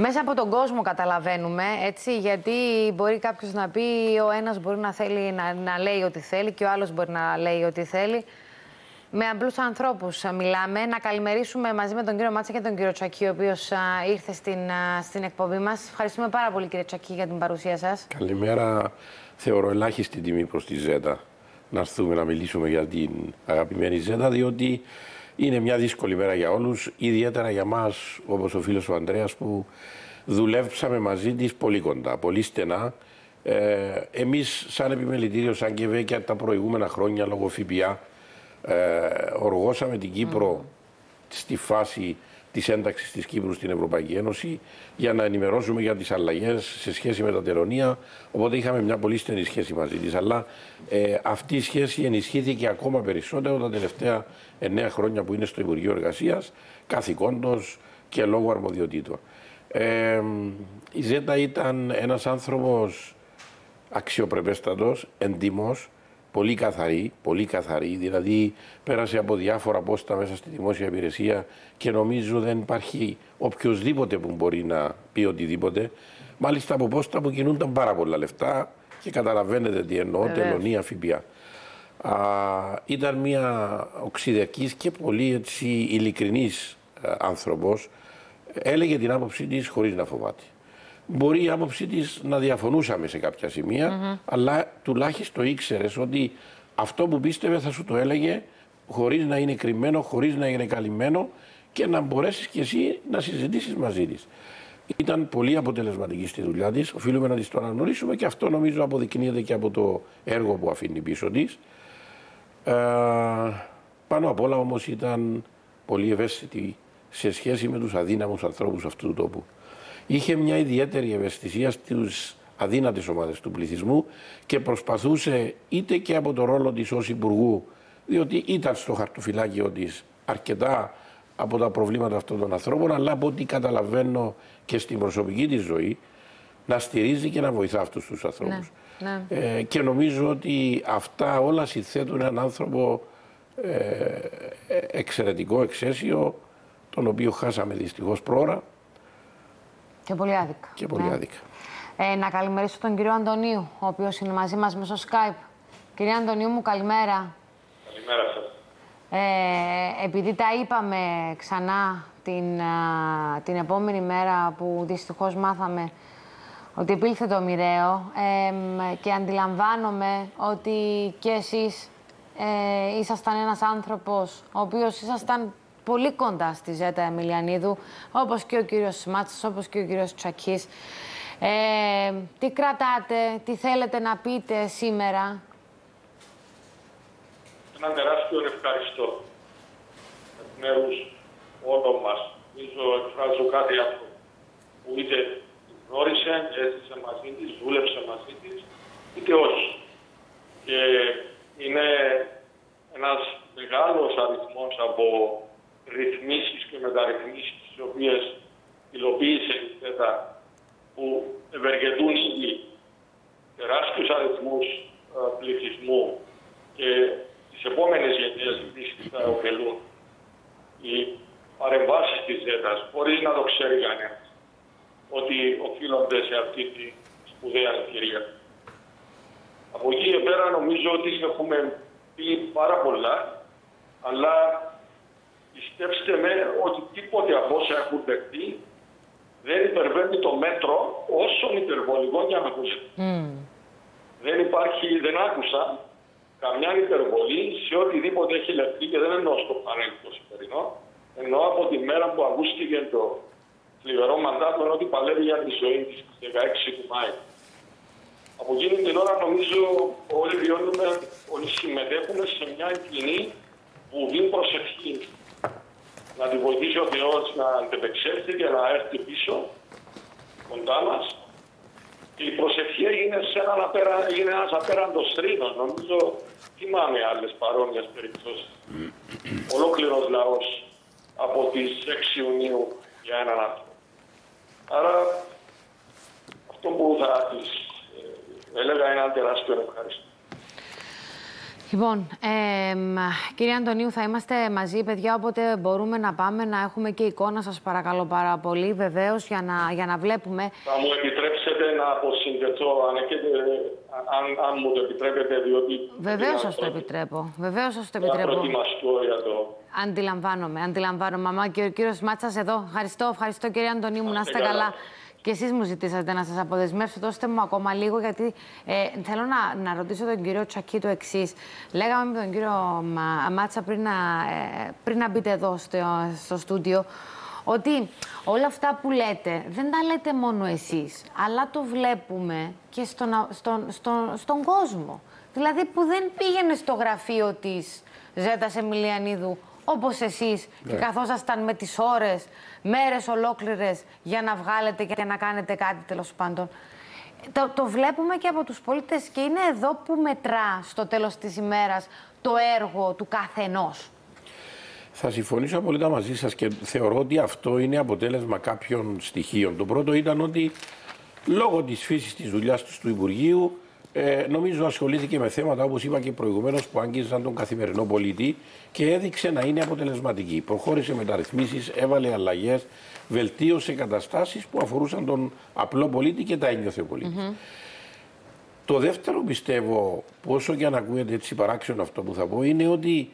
Μέσα από τον κόσμο καταλαβαίνουμε, έτσι, γιατί μπορεί κάποιος να πει ο ένας μπορεί να, θέλει, να, να λέει ό,τι θέλει και ο άλλος μπορεί να λέει ό,τι θέλει. Με απλούς ανθρώπους μιλάμε. Να καλημερίσουμε μαζί με τον κύριο Μάτσα και τον κύριο Τσακί, ο οποίος ήρθε στην, στην εκπομπή μας. Ευχαριστούμε πάρα πολύ κύριε Τσακί για την παρουσία σας. Καλημέρα. Θεωρώ ελάχιστη τιμή προς τη Ζέτα να έρθουμε να μιλήσουμε για την αγαπημένη Ζέτα, διότι είναι μια δύσκολη μέρα για όλους, ιδιαίτερα για μας, όπως ο φίλος ο Ανδρέας, που δουλεύσαμε μαζί της πολύ κοντά, πολύ στενά. Ε, εμείς σαν επιμελητήριο, σαν ΚΕΒΕ και τα προηγούμενα χρόνια λόγω ΦΠΑ, ε, οργώσαμε την Κύπρο στη φάση της ένταξης της Κύπρου στην Ευρωπαϊκή Ένωση για να ενημερώσουμε για τις αλλαγές σε σχέση με τα τελωνία. Οπότε είχαμε μια πολύ στενή σχέση μαζί της. Αλλά ε, αυτή η σχέση ενισχύθηκε ακόμα περισσότερο τα τελευταία εννέα χρόνια που είναι στο Υπουργείο Εργασίας, καθηκόντως και λόγω αρμοδιοτήτων. Ε, η Ζέτα ήταν ένας άνθρωπος αξιοπρεπέστατος, εντιμός, πολύ καθαρή, πολύ καθαρή, δηλαδή πέρασε από διάφορα πόστα μέσα στη δημόσια υπηρεσία και νομίζω δεν υπάρχει οποιοδήποτε που μπορεί να πει οτιδήποτε. Μάλιστα από πόστα που κινούνταν πάρα πολλά λεφτά και καταλαβαίνετε τι εννοώ, τελωνία, ΦΠΑ. ήταν μια οξυδιακής και πολύ έτσι ειλικρινής ε, άνθρωπος. Έλεγε την άποψή της χωρίς να φοβάται. Μπορεί η άποψή της να διαφωνούσαμε σε κάποια σημεία, αλλά τουλάχιστον ήξερες ότι αυτό που πίστευε θα σου το έλεγε χωρίς να είναι κρυμμένο, χωρίς να είναι καλυμμένο και να μπορέσεις κι εσύ να συζητήσεις μαζί της. Ήταν πολύ αποτελεσματική στη δουλειά της. Οφείλουμε να της το αναγνωρίσουμε και αυτό νομίζω αποδεικνύεται και από το έργο που αφήνει πίσω της. Ε, πάνω απ' όλα όμως ήταν πολύ ευαίσθητη σε σχέση με τους αδύναμους ανθρώπους αυτού του τόπου είχε μια ιδιαίτερη ευαισθησία στους αδύνατες ομάδες του πληθυσμού και προσπαθούσε είτε και από το ρόλο της ως Υπουργού, διότι ήταν στο χαρτοφυλάκιο της αρκετά από τα προβλήματα αυτών των ανθρώπων, αλλά από ό,τι καταλαβαίνω και στην προσωπική της ζωή, να στηρίζει και να βοηθά αυτούς τους ανθρώπους. Ναι, ναι. Ε, και νομίζω ότι αυτά όλα συνθέτουν έναν άνθρωπο ε, ε εξαιρετικό, εξαίσιο, τον οποίο χάσαμε δυστυχώς πρόωρα. Και πολύ άδικα. Και πολύ ναι. άδικα. Ε, να καλημερίσω τον κύριο Αντωνίου, ο οποίος είναι μαζί μας μέσω Skype. Κύριε Αντωνίου μου, καλημέρα. Καλημέρα σας. Ε, επειδή τα είπαμε ξανά την, την επόμενη μέρα που δυστυχώς μάθαμε ότι επήλθε το μοιραίο ε, και αντιλαμβάνομαι ότι και εσείς ε, ήσασταν ένας άνθρωπος ο οποίος ήσασταν πολύ κοντά στη Ζέτα Εμιλιανίδου, όπως και ο κύριος Μάτσος, όπως και ο κύριος Τσακής. Ε, τι κρατάτε, τι θέλετε να πείτε σήμερα; Ένα τεράστιο ευχαριστώ. Εκ μέρους όλων μας. Νομίζω εκφράζω κάτι αυτό που είτε γνώρισε, έζησε μαζί της, δούλεψε μαζί της, είτε όχι. Και είναι ένας μεγάλος αριθμός από ρυθμίσεις και μεταρρυθμίσεις τις οποίες υλοποίησε η ΦΕΤΑ που ευεργετούν ήδη τεράστιους αριθμούς ε, πληθυσμού και τις επόμενες γενιές επίσης θα ωφελούν οι παρεμβάσεις της ΖΕΤΑ χωρίς να το ξέρει κανένας ότι οφείλονται σε αυτή τη σπουδαία ευκαιρία. Από εκεί και πέρα νομίζω ότι έχουμε πει πάρα πολλά, αλλά πιστέψτε με ότι τίποτε από όσα έχουν δεχτεί δεν υπερβαίνει το μέτρο όσων υπερβολικών για να ακούσει. Mm. Δεν υπάρχει, δεν άκουσα καμιά υπερβολή σε οτιδήποτε έχει λεφτεί και δεν εννοώ στο πανέλ το σημερινό. Εννοώ από τη μέρα που ακούστηκε το θλιβερό μαντάτο ότι παλεύει για τη ζωή της 16 του Μάη. Από εκείνη την ώρα νομίζω όλοι βιώνουμε, όλοι συμμετέχουμε σε μια κοινή βουβή προσευχή να τη βοηθήσει ο Θεός να αντεπεξέλθει και να έρθει πίσω κοντά μας. Και η προσευχή έγινε, σε έναν απέρα, έγινε ένας απέραντος θρήνος. Νομίζω θυμάμαι άλλες παρόμοιες περιπτώσεις. Ολόκληρος λαός από τις 6 Ιουνίου για έναν άνθρωπο. Άρα αυτό που θα της ε, έλεγα είναι ένα τεράστιο ευχαριστώ. Λοιπόν, ε, κύριε Αντωνίου, θα είμαστε μαζί, παιδιά, οπότε μπορούμε να πάμε να έχουμε και εικόνα, σας παρακαλώ πάρα πολύ, βεβαίως, για να, για να βλέπουμε. Θα μου επιτρέψετε να αποσυνδεθώ, αν, αν, αν μου το επιτρέπετε, διότι... Βεβαίως σας το επιτρέπω, βεβαίως σας το επιτρέπω. για το... Αντιλαμβάνομαι, αντιλαμβάνομαι, μαμά. Και ο κύριος Μάτσας εδώ. Ευχαριστώ, ευχαριστώ κύριε Αντωνίου μου, να είστε καλά. Και εσείς μου ζητήσατε να σας αποδεσμεύσω. Δώστε μου ακόμα λίγο, γιατί ε, θέλω να, να ρωτήσω τον κύριο Τσακί το εξής. Λέγαμε με τον κύριο Μάτσα πριν να, ε, πριν να μπείτε εδώ στο, στο στούντιο ότι όλα αυτά που λέτε δεν τα λέτε μόνο εσείς, αλλά το βλέπουμε και στον, στον, στον, στον κόσμο. Δηλαδή που δεν πήγαινε στο γραφείο της Ζέτας Εμιλιανίδου όπως εσείς ναι. και καθόσασταν με τις ώρες, μέρες ολόκληρες για να βγάλετε και να κάνετε κάτι τέλος πάντων. Το, το βλέπουμε και από τους πολίτες και είναι εδώ που μετρά στο τέλος της ημέρας το έργο του καθενός. Θα συμφωνήσω απολύτως μαζί σας και θεωρώ ότι αυτό είναι αποτέλεσμα κάποιων στοιχείων. Το πρώτο ήταν ότι λόγω της φύσης της δουλειάς τους, του Υπουργείου ε, νομίζω ασχολήθηκε με θέματα όπως είπα και προηγουμένως που άγγιζαν τον καθημερινό πολίτη και έδειξε να είναι αποτελεσματική. Προχώρησε μεταρρυθμίσεις, έβαλε αλλαγές, βελτίωσε καταστάσεις που αφορούσαν τον απλό πολίτη και τα ένιωθε ο πολίτης. Το δεύτερο πιστεύω, πόσο και αν ακούγεται έτσι παράξενο αυτό που θα πω, είναι ότι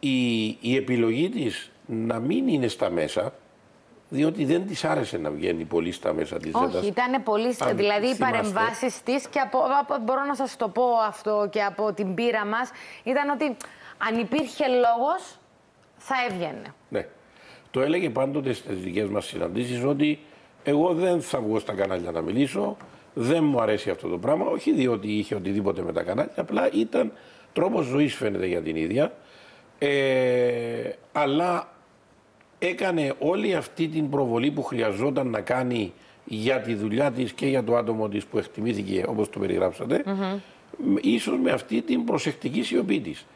η, η επιλογή της να μην είναι στα μέσα, διότι δεν της άρεσε να βγαίνει πολύ στα μέσα της Όχι, Όχι, ήταν πολύ. Αν δηλαδή οι παρεμβάσεις της και από, μπορώ να σας το πω αυτό και από την πείρα μας, ήταν ότι αν υπήρχε λόγος, θα έβγαινε. Ναι. Το έλεγε πάντοτε στις δικές μας συναντήσεις ότι εγώ δεν θα βγω στα κανάλια να μιλήσω, δεν μου αρέσει αυτό το πράγμα. Όχι διότι είχε οτιδήποτε με τα κανάλια, απλά ήταν τρόπος ζωής φαίνεται για την ίδια. Ε, αλλά έκανε όλη αυτή την προβολή που χρειαζόταν να κάνει για τη δουλειά της και για το άτομο της που εκτιμήθηκε όπως το περιγράψατε, mm ίσως με αυτή την προσεκτική σιωπή της.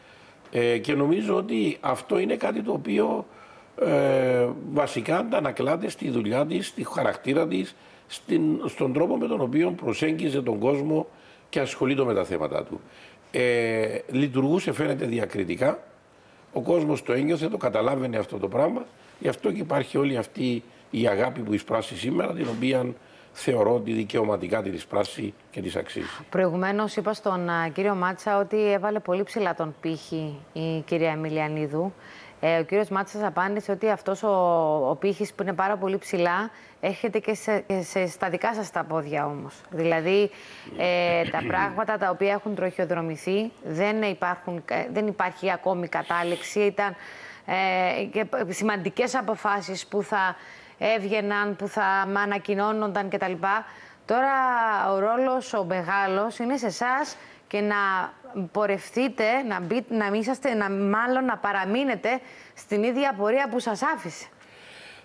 Ε, και νομίζω ότι αυτό είναι κάτι το οποίο ε, βασικά αντανακλάται στη δουλειά της, στη χαρακτήρα της, στην, στον τρόπο με τον οποίο προσέγγιζε τον κόσμο και ασχολείται με τα θέματα του. Ε, λειτουργούσε φαίνεται διακριτικά, ο κόσμος το ένιωθε, το καταλάβαινε αυτό το πράγμα Γι' αυτό και υπάρχει όλη αυτή η αγάπη που εισπράσει σήμερα, την οποία θεωρώ ότι δικαιωματικά τη εισπράσει και της αξίζει. Προηγουμένως είπα στον κύριο Μάτσα ότι έβαλε πολύ ψηλά τον πύχη η κυρία Εμιλιανίδου. Ε, ο κύριος Μάτσας απάντησε ότι αυτός ο, ο πύχης που είναι πάρα πολύ ψηλά έρχεται και σε, σε στα δικά σας τα πόδια όμως. Δηλαδή ε, τα πράγματα τα οποία έχουν τροχιοδρομηθεί δεν, υπάρχουν, ε, δεν υπάρχει ακόμη κατάληξη. Ήταν ε, και σημαντικές αποφάσεις που θα έβγαιναν, που θα ανακοινώνονταν κτλ. Τώρα ο ρόλος ο μεγάλος είναι σε εσάς και να πορευτείτε, να, μπει, να είσαστε, να, μάλλον να παραμείνετε στην ίδια πορεία που σας άφησε.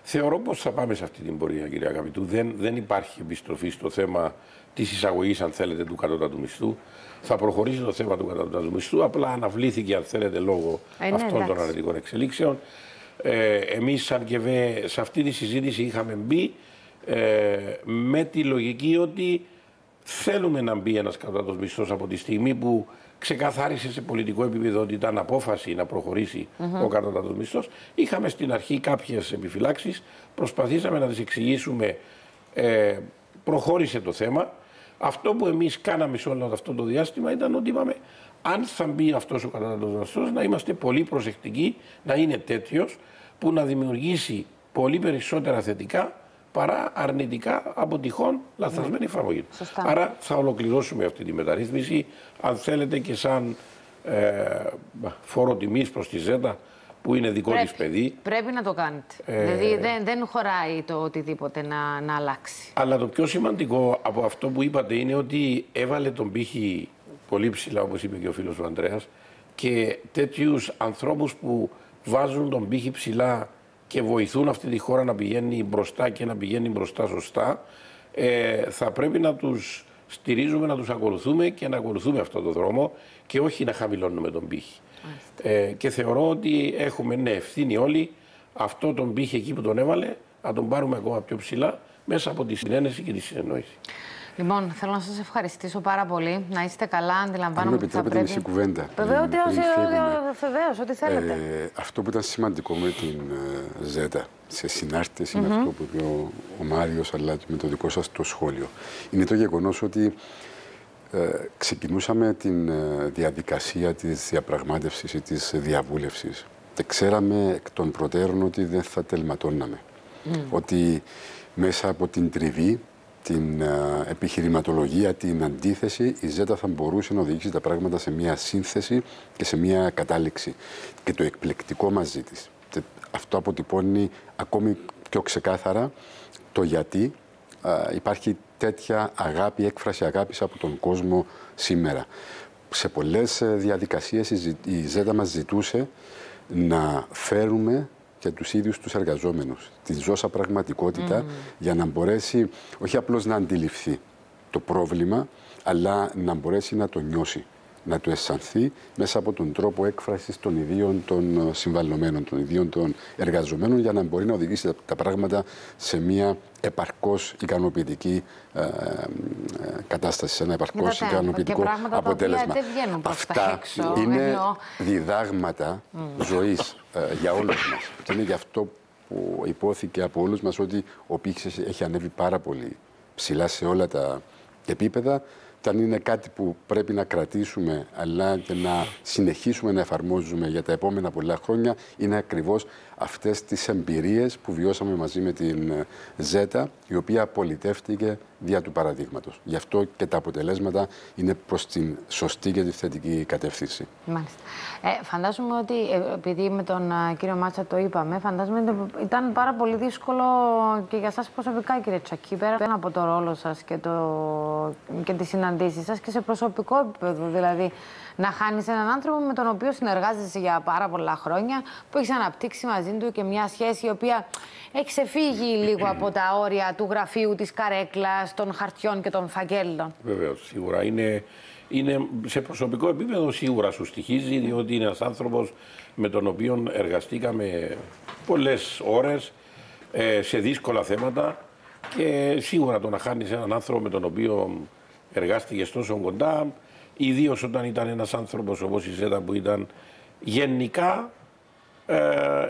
Θεωρώ πως θα πάμε σε αυτή την πορεία, κυρία Αγαπητού. Δεν, δεν υπάρχει επιστροφή στο θέμα της εισαγωγής, αν θέλετε, του κατώτατου μισθού θα προχωρήσει το θέμα του καταναλωτικού μισθού. Απλά αναβλήθηκε, αν θέλετε, λόγω ε, ναι, αυτών των αρνητικών εξελίξεων. Ε, Εμείς, σαν και βέ, σε αυτή τη συζήτηση είχαμε μπει ε, με τη λογική ότι θέλουμε να μπει ένας κατώτατος μισθός από τη στιγμή που ξεκαθάρισε σε πολιτικό επίπεδο ότι ήταν απόφαση να προχωρήσει ο κατώτατος μισθός. Είχαμε στην αρχή κάποιες επιφυλάξεις, προσπαθήσαμε να τις εξηγήσουμε. Ε, προχώρησε το θέμα. Αυτό που εμείς κάναμε σε όλο αυτό το διάστημα ήταν ότι είπαμε αν θα μπει αυτός ο καταναλωτής να είμαστε πολύ προσεκτικοί, να είναι τέτοιος που να δημιουργήσει πολύ περισσότερα θετικά παρά αρνητικά από τυχόν λαθασμένη ναι. εφαρμογή του. Άρα θα ολοκληρώσουμε αυτή τη μεταρρύθμιση. Αν θέλετε και σαν ε, φόρο τιμή προς τη ΖΕΤΑ, που είναι δικό της παιδί. Πρέπει να το κάνετε. Ε... Δηλαδή δεν, δεν χωράει το οτιδήποτε να, να αλλάξει. Αλλά το πιο σημαντικό από αυτό που είπατε είναι ότι έβαλε τον πύχη πολύ ψηλά, όπως είπε και ο φίλος του Ανδρέας, και τέτοιους ανθρώπους που βάζουν τον πύχη ψηλά και βοηθούν αυτή τη χώρα να πηγαίνει μπροστά και να πηγαίνει μπροστά σωστά, ε, θα πρέπει να τους στηρίζουμε, να τους ακολουθούμε και να ακολουθούμε αυτό το δρόμο και όχι να χαμηλώνουμε τον πύχη. Ε, και θεωρώ ότι έχουμε ναι, ευθύνη όλοι αυτό τον πύχη εκεί που τον έβαλε να τον πάρουμε ακόμα πιο ψηλά μέσα από τη συνένεση και τη συνεννόηση. Λοιπόν, θέλω να σας ευχαριστήσω πάρα πολύ. Να είστε καλά, αντιλαμβάνομαι ότι θα πρέπει... μισή κουβέντα. Βεβαίως, ό,τι θέλετε. Ε, αυτό που ήταν σημαντικό με την ε, Ζέτα σε συνάρτηση με αυτό που είπε ο, ο Μάριος αλλά και με το δικό σας το σχόλιο είναι το γεγονός ότι ε, ξεκινούσαμε την ε, διαδικασία της διαπραγμάτευσης ή της διαβούλευσης και ξέραμε εκ των προτέρων ότι δεν θα τελματώναμε. Ότι μέσα από την τριβή, την ε, επιχειρηματολογία, την αντίθεση, η ΖΕΤΑ θα μπορούσε να οδηγήσει τα πράγματα σε μια σύνθεση και σε μια κατάληξη. Και το εκπληκτικό μαζί της, αυτό αποτυπώνει ακόμη πιο ξεκάθαρα το γιατί υπάρχει τέτοια αγάπη, έκφραση αγάπης από τον κόσμο σήμερα. Σε πολλές ε, διαδικασίες η ΖΕΤΑ μας ζητούσε να φέρουμε και τους ίδιους τους εργαζόμενους, τη ζώσα πραγματικότητα, για να μπορέσει όχι απλώς να αντιληφθεί το πρόβλημα, αλλά να μπορέσει να το νιώσει να το αισθανθεί μέσα από τον τρόπο έκφρασης των ιδίων των συμβαλλομένων, των ιδίων των εργαζομένων, για να μπορεί να οδηγήσει τα πράγματα σε μια επαρκώς ικανοποιητική ε, ε, κατάσταση, σε ένα επαρκώς ικανοποιητικό και αποτέλεσμα. Δεν Αυτά έξω, είναι διδάγματα mm. ζωής ε, για όλους μας. Και είναι γι' αυτό που υπόθηκε από όλους μας ότι ο πύχης έχει ανέβει πάρα πολύ ψηλά σε όλα τα επίπεδα και αν είναι κάτι που πρέπει να κρατήσουμε αλλά και να συνεχίσουμε να εφαρμόζουμε για τα επόμενα πολλά χρόνια είναι ακριβώς αυτές τις εμπειρίες που βιώσαμε μαζί με την ε, ΖΕΤΑ η οποία απολυτεύτηκε δια του παραδείγματος. Γι' αυτό και τα αποτελέσματα είναι προς την σωστή και τη θετική κατεύθυνση. Μάλιστα. Ε, φαντάζομαι ότι, ε, επειδή με τον κύριο Μάτσα το είπαμε, φαντάζομαι ότι ήταν πάρα πολύ δύσκολο και για σας προσωπικά κύριε Τσακή, πέρα από το ρόλο σας και, το, και τις συναντήσεις σας και σε προσωπικό επίπεδο, δηλαδή να χάνεις έναν άνθρωπο με τον οποίο συνεργάζεσαι για πάρα πολλά χρόνια, που έχεις αναπτύξει μαζί του και μια σχέση η οποία έχει ξεφύγει λίγο από τα όρια του γραφείου, της καρέκλας, των χαρτιών και των φαγγέλων. Βεβαίως, σίγουρα. Είναι, είναι σε προσωπικό επίπεδο σίγουρα σου στοιχίζει, διότι είναι ένας άνθρωπος με τον οποίο εργαστήκαμε πολλές ώρες ε, σε δύσκολα θέματα και σίγουρα το να χάνεις έναν άνθρωπο με τον οποίο εργάστηκες τόσο κοντά Ιδίως όταν ήταν ένας άνθρωπος όπως η Ζέτα που ήταν γενικά ε,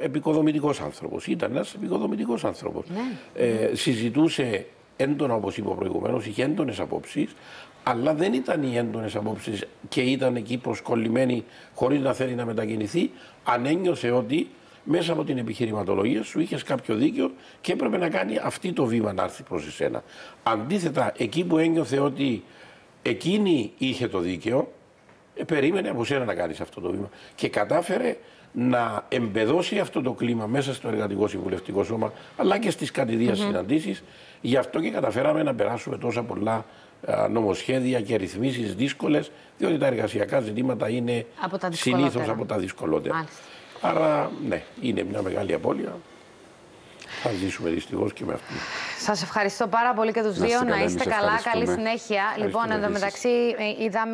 επικοδομητικός άνθρωπος. Ήταν ένας επικοδομητικός άνθρωπος. Ναι. Ε, συζητούσε έντονα, όπως είπα προηγουμένως, είχε έντονες απόψεις, αλλά δεν ήταν οι έντονες απόψεις και ήταν εκεί προσκολλημένοι χωρίς να θέλει να μετακινηθεί, αν ένιωσε ότι μέσα από την επιχειρηματολογία σου είχες κάποιο δίκιο και έπρεπε να κάνει αυτή το βήμα να έρθει προς εσένα. Αντίθετα, εκεί που ένιωθε ότι Εκείνη είχε το δίκαιο, ε, περίμενε από σένα να κάνεις αυτό το βήμα και κατάφερε να εμπεδώσει αυτό το κλίμα μέσα στο Εργατικό Συμβουλευτικό Σώμα αλλά και στις κατηδίες mm-hmm. συναντήσεις. Γι' αυτό και καταφέραμε να περάσουμε τόσα πολλά νομοσχέδια και ρυθμίσεις δύσκολες διότι τα εργασιακά ζητήματα είναι συνήθως από τα δυσκολότερα. Άρα ναι, είναι μια μεγάλη απώλεια. Θα ζήσουμε δυστυχώς και με αυτή. Σας ευχαριστώ πάρα πολύ και τους δύο. Να είστε καλά. Καλή συνέχεια. Λοιπόν, εντωμεταξύ είδαμε.